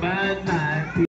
Bye night.